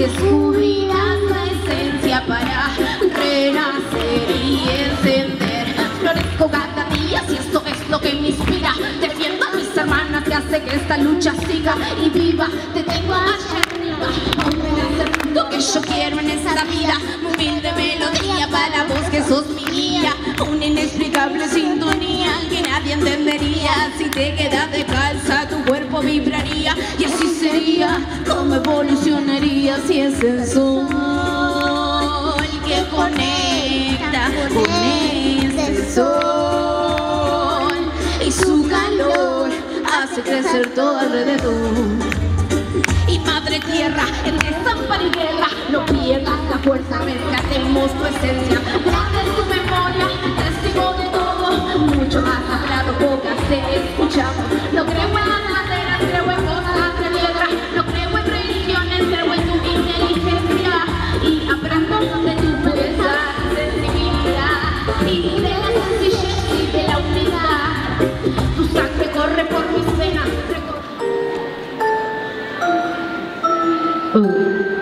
descubrirás tu esencia para renacer y encender. Florezco cada día si esto es lo que me inspira. Defiendo a mis hermanas que hace que esta lucha siga y viva. Te tengo allá arriba, lo que yo quiero en esta vida. Humilde melodía para la voz que sos mi guía. Una inexplicable sintonía que nadie entendería si te quedas de calza tu cuerpo vibraría y así sería como evolucionar es el sol que conecta con este sol y su calor hace crecer todo alrededor. Y madre tierra, en desamparo y guerra, no pierdas la fuerza, rescatemos tu esencia. Grande tu memoria, testigo de todo, mucho has hablado, pocas te escuchamos. 嗯。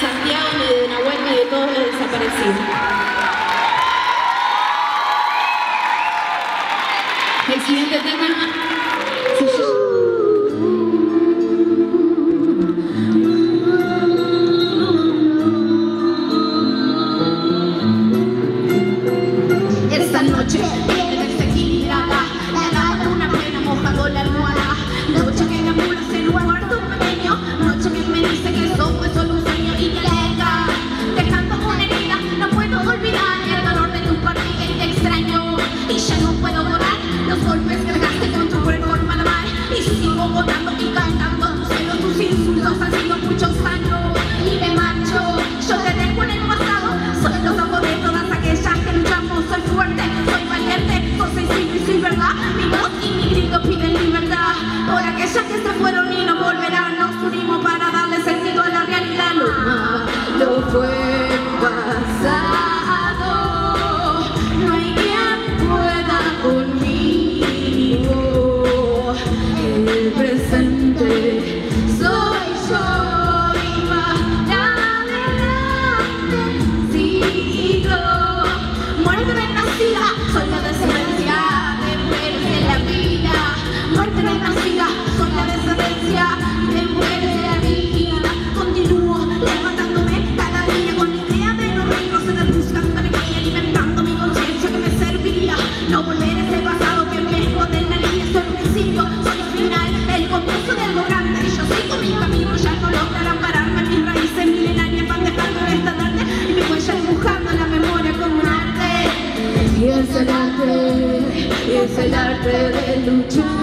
Santiago, ni de Nahuel, ni de todos los desaparecidos. 追 ya no lograrán pararme mis raíces. Milenarias van dejando esta tarde y mi huella dibujando la memoria como un arte. Y es el arte y es el arte de luchar.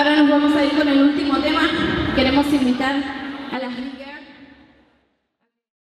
Ahora nos vamos a ir con el último tema. Queremos invitar a las